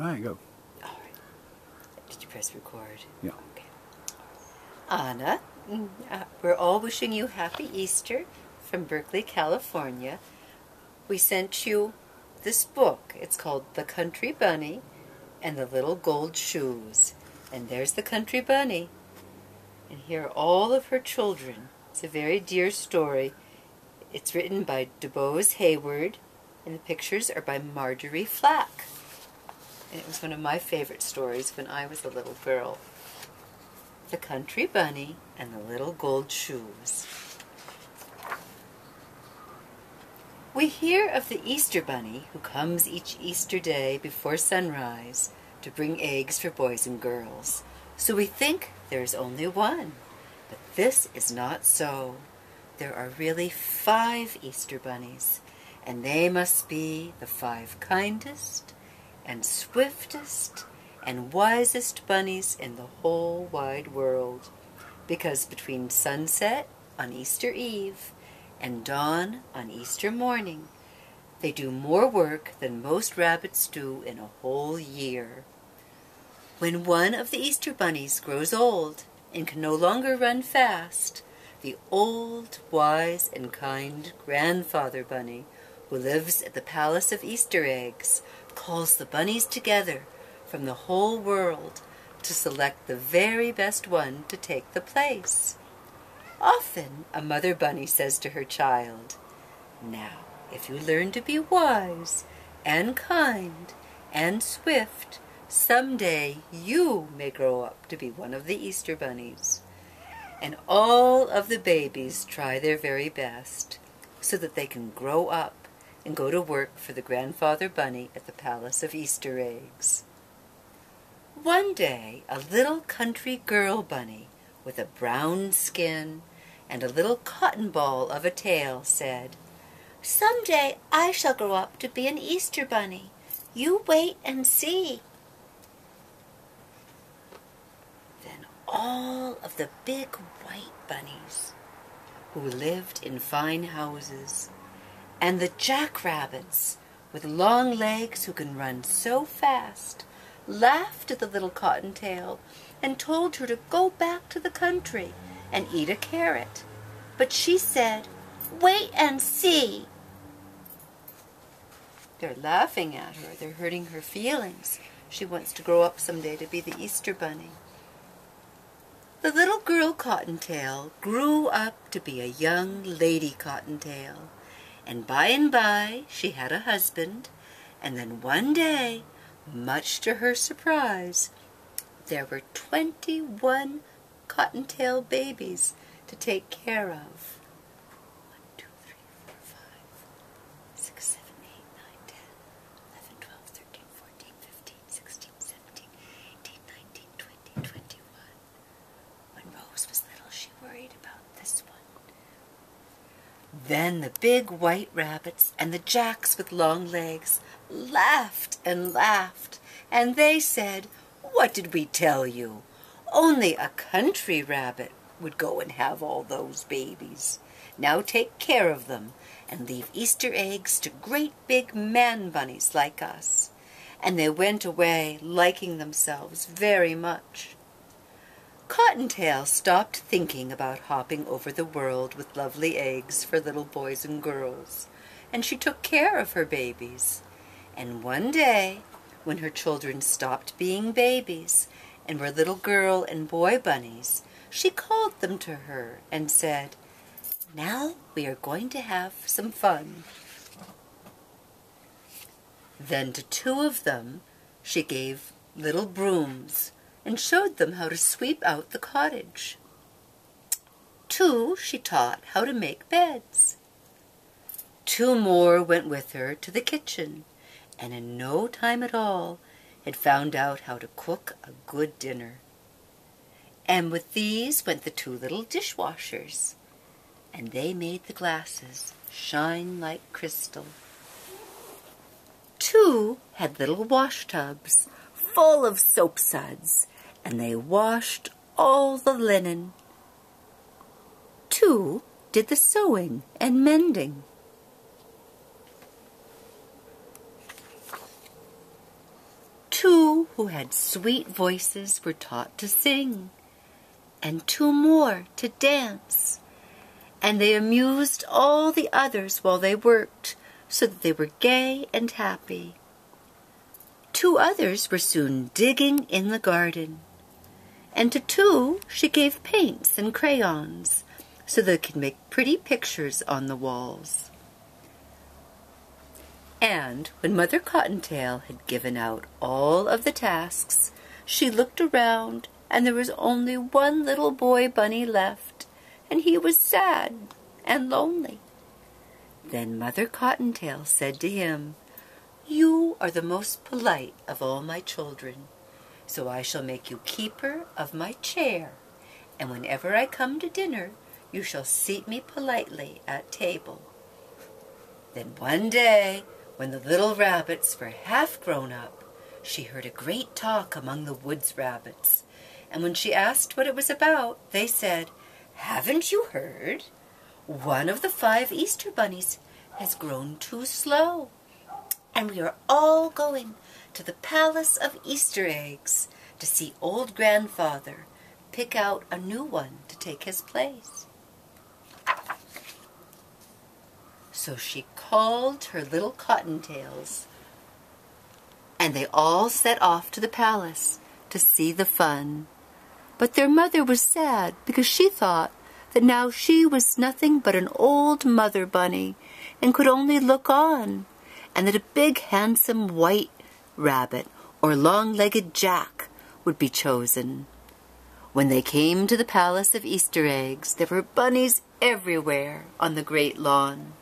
All right, go. All right. Did you press record? Yeah. Okay. Anna, mm, uh, we're all wishing you happy Easter from Berkeley, California. We sent you this book. It's called The Country Bunny and the Little Gold Shoes. And there's the Country Bunny. And here are all of her children. It's a very dear story. It's written by DuBose Heyward, and the pictures are by Marjorie Flack. It was one of my favorite stories when I was a little girl. The Country Bunny and the Little Gold Shoes. We hear of the Easter Bunny who comes each Easter day before sunrise to bring eggs for boys and girls. So we think there is only one. But this is not so. There are really five Easter bunnies, and they must be the five kindest and swiftest and wisest bunnies in the whole wide world. Because between sunset on Easter Eve and dawn on Easter morning, they do more work than most rabbits do in a whole year. When one of the Easter bunnies grows old and can no longer run fast, the old, wise, and kind grandfather bunny, who lives at the Palace of Easter Eggs, calls the bunnies together from the whole world to select the very best one to take the place. Often a mother bunny says to her child, Now, if you learn to be wise and kind and swift, someday you may grow up to be one of the Easter bunnies. And all of the babies try their very best so that they can grow up and go to work for the grandfather bunny at the Palace of Easter Eggs. One day, a little country girl bunny with a brown skin and a little cotton ball of a tail said, Some day I shall grow up to be an Easter bunny. You wait and see. Then all of the big white bunnies who lived in fine houses, and the jackrabbits with long legs who can run so fast, laughed at the little cottontail and told her to go back to the country and eat a carrot. But she said, Wait and see. They're laughing at her. They're hurting her feelings. She wants to grow up someday to be the Easter Bunny. The little girl Cottontail grew up to be a young lady Cottontail, and by and by she had a husband, and then one day, much to her surprise, there were twenty-one Cottontail babies to take care of. One, two, three, four, five, six, seven, eight, nine, ten, eleven, twelve, thirteen, fourteen, fifteen, sixteen, seventeen, eighteen, nineteen, twenty, twenty-one. When Rose was little, she worried about this one. Then the big white rabbits and the jacks with long legs laughed and laughed, and they said, What did we tell you? Only a country rabbit would go and have all those babies. Now take care of them and leave Easter eggs to great big man bunnies like us. And they went away liking themselves very much. Cottontail stopped thinking about hopping over the world with lovely eggs for little boys and girls, and she took care of her babies. And one day, when her children stopped being babies and were little girl and boy bunnies, she called them to her and said, Now we are going to have some fun. Then to two of them she gave little brooms and showed them how to sweep out the cottage. Two she taught how to make beds. Two more went with her to the kitchen, and in no time at all had found out how to cook a good dinner. And with these went the two little dishwashers, and they made the glasses shine like crystal. Two had little wash tubs full of soap suds, and they washed all the linen. Two did the sewing and mending. Two who had sweet voices were taught to sing, and two more to dance. And they amused all the others while they worked, so that they were gay and happy. Two others were soon digging in the garden, and to two she gave paints and crayons, so they could make pretty pictures on the walls. And when Mother Cottontail had given out all of the tasks, she looked around and there was only one little boy bunny left, and he was sad and lonely. Then Mother Cottontail said to him, You are the most polite of all my children, so I shall make you keeper of my chair, and whenever I come to dinner, you shall seat me politely at table. Then one day, when the little rabbits were half grown up, she heard a great talk among the woods rabbits, and when she asked what it was about, they said, Haven't you heard? One of the five Easter bunnies has grown too slow, and we are all going to the Palace of Easter eggs to see old grandfather pick out a new one to take his place. So she called her little cottontails, and they all set off to the palace to see the fun. But their mother was sad because she thought that now she was nothing but an old mother bunny and could only look on, and that a big handsome white rabbit or long-legged Jack would be chosen. When they came to the Palace of Easter Eggs, there were bunnies everywhere on the great lawn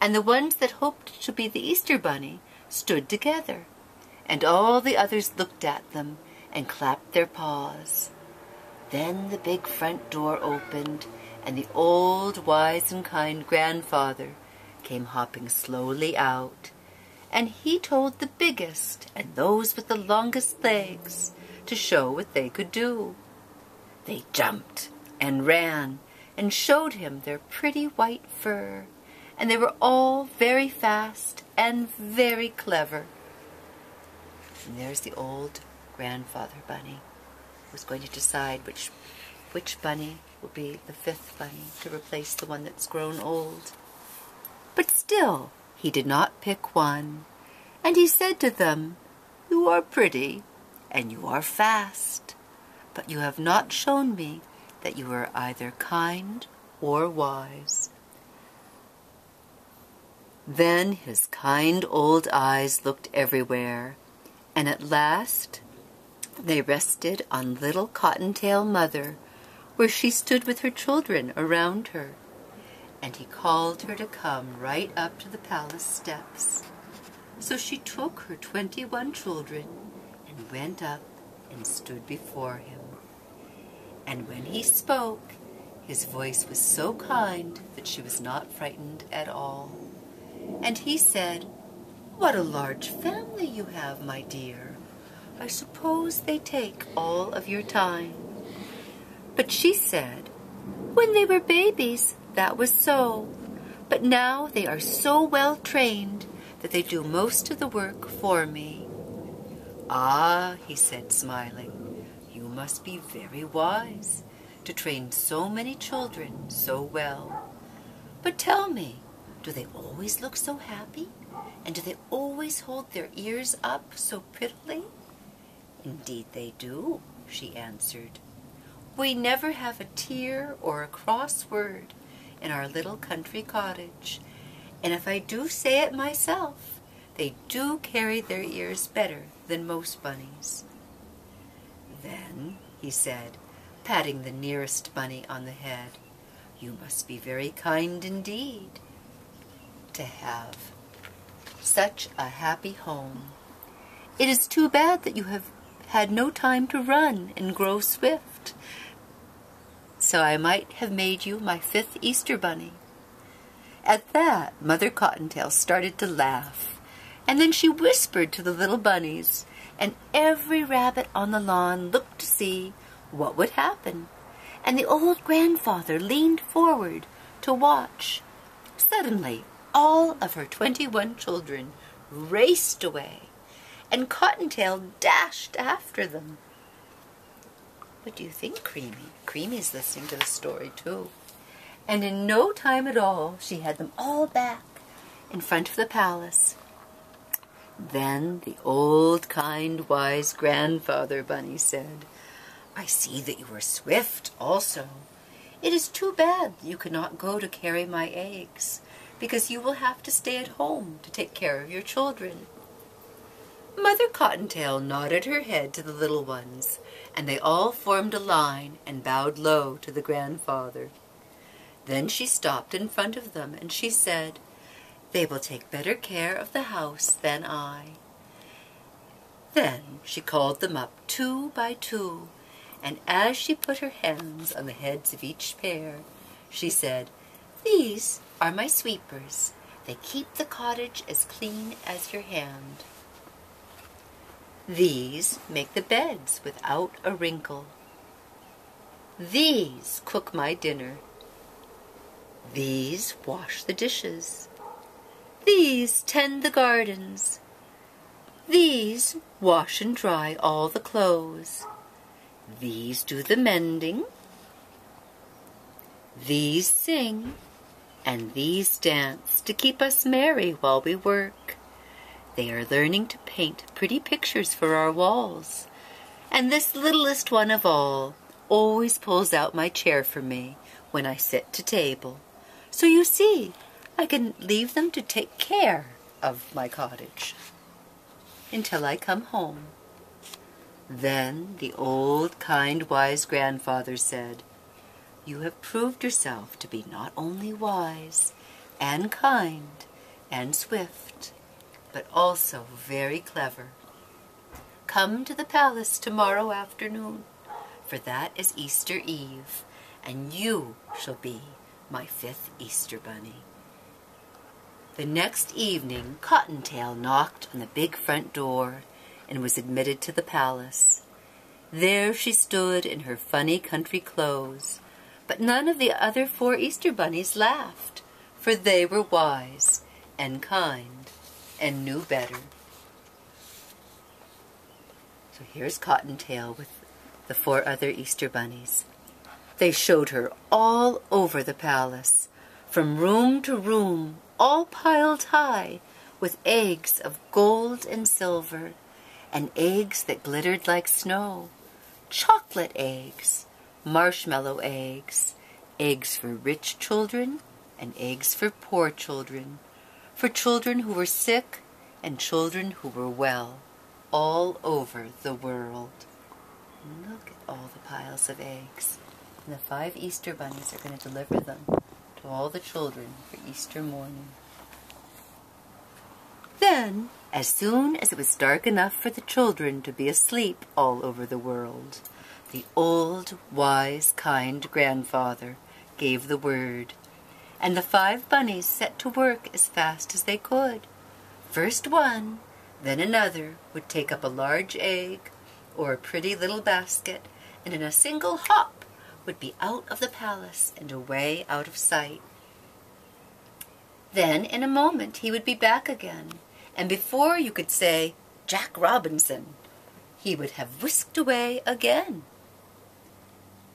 and the ones that hoped to be the Easter Bunny stood together, and all the others looked at them and clapped their paws. Then the big front door opened, and the old, wise and kind grandfather came hopping slowly out, and he told the biggest and those with the longest legs to show what they could do. They jumped and ran and showed him their pretty white fur and they were all very fast and very clever. And there's the old grandfather bunny who's going to decide which which bunny will be the fifth bunny to replace the one that's grown old. But still, he did not pick one, and he said to them, You are pretty, and you are fast, but you have not shown me that you are either kind or wise. Then his kind old eyes looked everywhere, and at last they rested on little Cottontail Mother, where she stood with her children around her. And he called her to come right up to the palace steps. So she took her twenty-one children and went up and stood before him. And when he spoke, his voice was so kind that she was not frightened at all. And he said, What a large family you have, my dear. I suppose they take all of your time. But she said, When they were babies, that was so. But now they are so well trained that they do most of the work for me. Ah, he said, smiling, you must be very wise to train so many children so well. But tell me, do they always look so happy? And do they always hold their ears up so prettily? Indeed they do, she answered. We never have a tear or a cross word in our little country cottage, and if I do say it myself, they do carry their ears better than most bunnies. Then, he said, patting the nearest bunny on the head, you must be very kind indeed to have such a happy home. It is too bad that you have had no time to run and grow swift. So I might have made you my fifth Easter bunny. At that, Mother Cottontail started to laugh, and then she whispered to the little bunnies, and every rabbit on the lawn looked to see what would happen. And the old grandfather leaned forward to watch. Suddenly, all of her twenty-one children raced away, and Cottontail dashed after them. What do you think, Creamy? Creamy's listening to the story, too. And in no time at all, she had them all back in front of the palace. Then the old, kind, wise grandfather bunny said, I see that you are swift also. It is too bad you cannot go to carry my eggs, because you will have to stay at home to take care of your children. Mother Cottontail nodded her head to the little ones, and they all formed a line and bowed low to the grandfather. Then she stopped in front of them, and she said, They will take better care of the house than I. Then she called them up two by two, and as she put her hands on the heads of each pair, she said, These are my sweepers. They keep the cottage as clean as your hand. These make the beds without a wrinkle. These cook my dinner. These wash the dishes. These tend the gardens. These wash and dry all the clothes. These do the mending. These sing. And these dance to keep us merry while we work. They are learning to paint pretty pictures for our walls. And this littlest one of all always pulls out my chair for me when I sit to table. So you see, I can leave them to take care of my cottage until I come home. Then the old, kind, wise grandfather said, You have proved yourself to be not only wise and kind and swift, but also very clever. Come to the palace tomorrow afternoon, for that is Easter Eve, and you shall be my fifth Easter bunny. The next evening, Cottontail knocked on the big front door and was admitted to the palace. There she stood in her funny country clothes, but none of the other four Easter bunnies laughed, for they were wise and kind and knew better. So here's Cottontail with the four other Easter bunnies. They showed her all over the palace, from room to room, all piled high, with eggs of gold and silver, and eggs that glittered like snow, chocolate eggs, marshmallow eggs, eggs for rich children, and eggs for poor children, for children who were sick and children who were well all over the world. Look at all the piles of eggs. And the five Easter bunnies are going to deliver them to all the children for Easter morning. Then, as soon as it was dark enough for the children to be asleep all over the world, the old, wise, kind grandfather gave the word and the five bunnies set to work as fast as they could. First one, then another would take up a large egg or a pretty little basket, and in a single hop would be out of the palace and away out of sight. Then, in a moment, he would be back again, and before you could say, Jack Robinson, he would have whisked away again.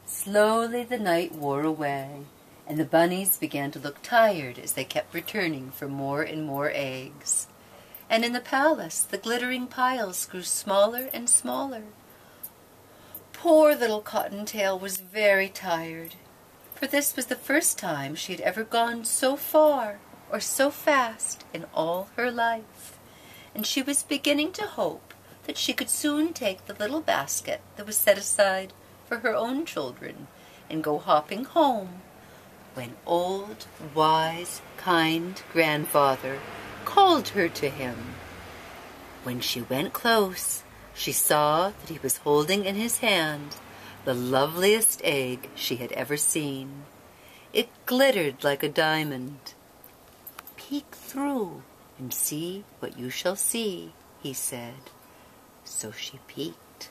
Slowly the night wore away, and the bunnies began to look tired as they kept returning for more and more eggs. And in the palace the glittering piles grew smaller and smaller. Poor little Cottontail was very tired, for this was the first time she had ever gone so far or so fast in all her life, and she was beginning to hope that she could soon take the little basket that was set aside for her own children and go hopping home when old, wise, kind grandfather called her to him. When she went close, she saw that he was holding in his hand the loveliest egg she had ever seen. It glittered like a diamond. Peek through and see what you shall see, he said. So she peeked.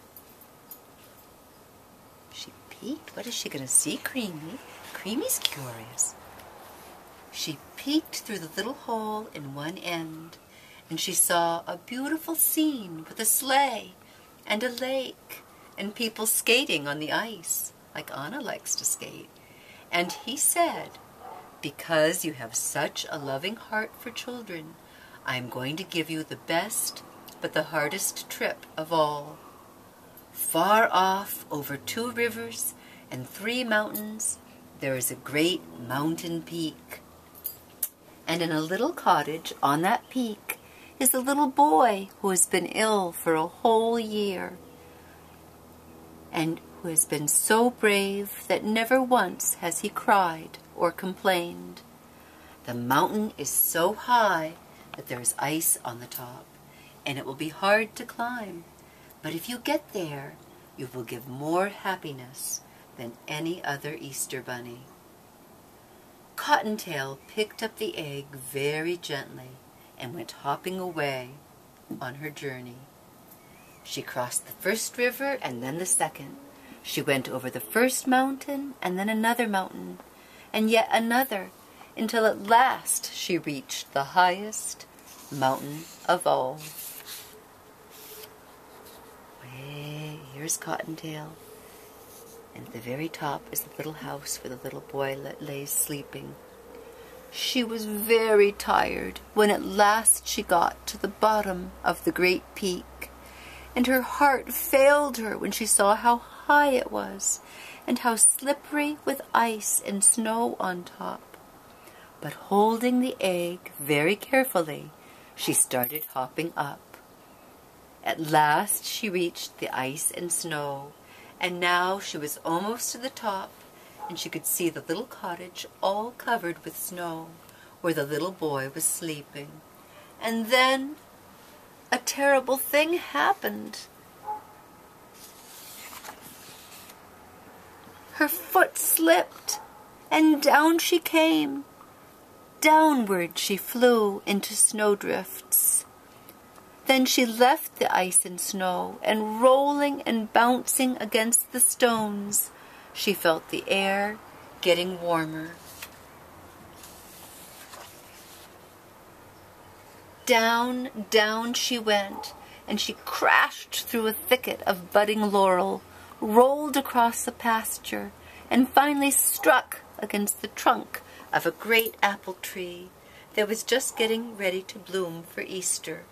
She peeked? What is she going to see, Creamy? Creamy's curious. She peeked through the little hole in one end, and she saw a beautiful scene with a sleigh and a lake and people skating on the ice, like Anna likes to skate. And he said, Because you have such a loving heart for children, I am going to give you the best but the hardest trip of all. Far off, over two rivers and three mountains, there is a great mountain peak. And in a little cottage on that peak is a little boy who has been ill for a whole year and who has been so brave that never once has he cried or complained. The mountain is so high that there is ice on the top, and it will be hard to climb. But if you get there, you will give more happiness than any other Easter bunny. Cottontail picked up the egg very gently and went hopping away on her journey. She crossed the first river and then the second. She went over the first mountain and then another mountain and yet another until at last she reached the highest mountain of all. Here's Cottontail. And at the very top is the little house where the little boy lays sleeping. She was very tired when at last she got to the bottom of the great peak, and her heart failed her when she saw how high it was, and how slippery with ice and snow on top. But holding the egg very carefully, she started hopping up. At last she reached the ice and snow, and now she was almost to the top and she could see the little cottage all covered with snow where the little boy was sleeping. And then a terrible thing happened. Her foot slipped, and down she came. Downward she flew into snowdrifts. Then she left the ice and snow, and rolling and bouncing against the stones, she felt the air getting warmer. Down, down she went, and she crashed through a thicket of budding laurel, rolled across the pasture, and finally struck against the trunk of a great apple tree that was just getting ready to bloom for Easter.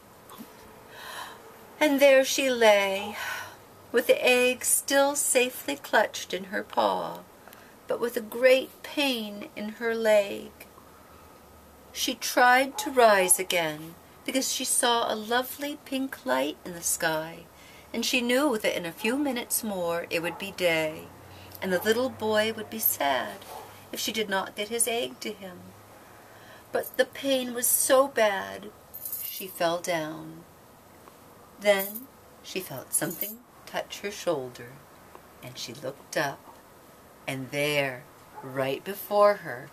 And there she lay, with the egg still safely clutched in her paw, but with a great pain in her leg. She tried to rise again because she saw a lovely pink light in the sky, and she knew that in a few minutes more it would be day, and the little boy would be sad if she did not get his egg to him. But the pain was so bad, she fell down. Then she felt something touch her shoulder, and she looked up, and there, right before her,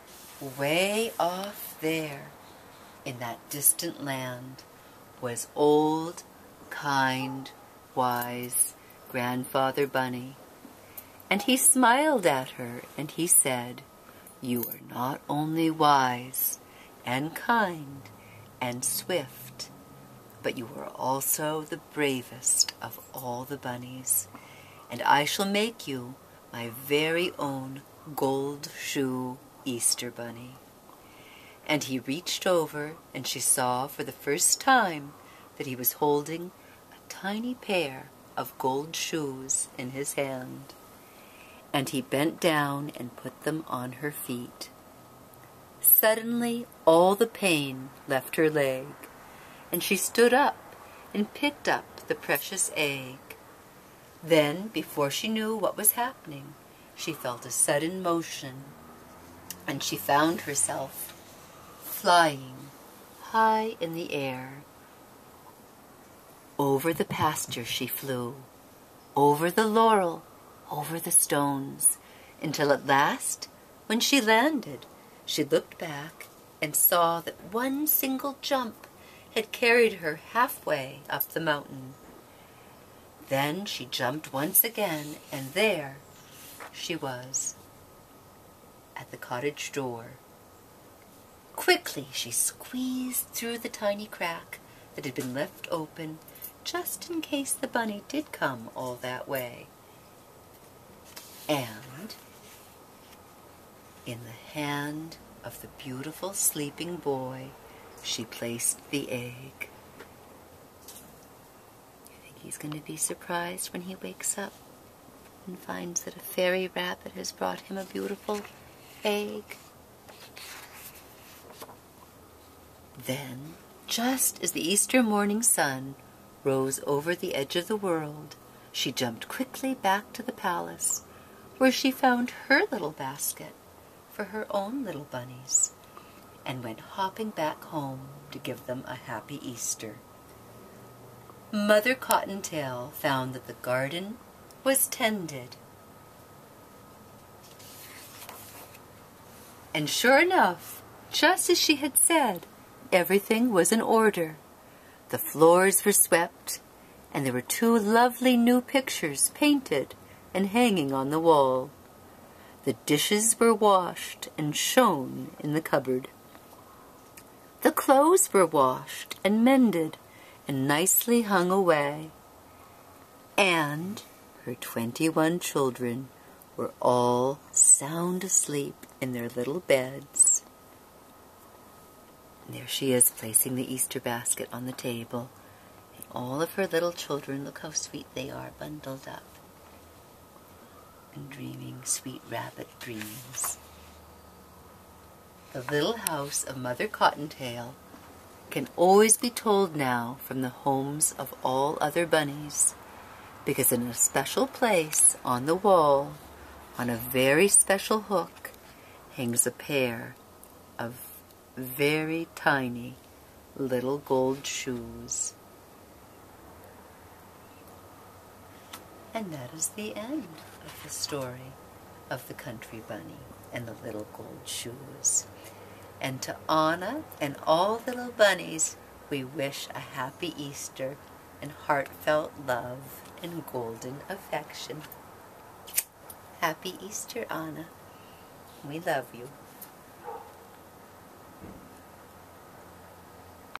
way off there, in that distant land, was old, kind, wise Grandfather Bunny. And he smiled at her, and he said, You are not only wise and kind and swift, but you were also the bravest of all the bunnies, and I shall make you my very own gold shoe Easter bunny. And he reached over, and she saw for the first time that he was holding a tiny pair of gold shoes in his hand. And he bent down and put them on her feet. Suddenly all the pain left her leg, and she stood up and picked up the precious egg. Then, before she knew what was happening, she felt a sudden motion, and she found herself flying high in the air. Over the pasture she flew, over the laurel, over the stones, until at last, when she landed, she looked back and saw that one single jump had carried her halfway up the mountain. Then she jumped once again, and there she was, at the cottage door. Quickly she squeezed through the tiny crack, that had been left open just in case the bunny did come all that way. And in the hand of the beautiful sleeping boy, she placed the egg. I think he's going to be surprised when he wakes up and finds that a fairy rabbit has brought him a beautiful egg. Then, just as the Easter morning sun rose over the edge of the world, she jumped quickly back to the palace, where she found her little basket for her own little bunnies, and went hopping back home to give them a happy Easter. Mother Cottontail found that the garden was tended. And sure enough, just as she had said, everything was in order. The floors were swept, and there were two lovely new pictures painted and hanging on the wall. The dishes were washed and shone in the cupboard. The clothes were washed and mended and nicely hung away. And her twenty-one children were all sound asleep in their little beds. And there she is placing the Easter basket on the table. And all of her little children, look how sweet they are, bundled up and dreaming sweet rabbit dreams. The little house of Mother Cottontail can always be told now from the homes of all other bunnies, because in a special place on the wall, on a very special hook, hangs a pair of very tiny little gold shoes. And that is the end of the story of the country bunny and the little gold shoes. And to Anna and all the little bunnies, we wish a happy Easter and heartfelt love and golden affection. Happy Easter, Anna. We love you.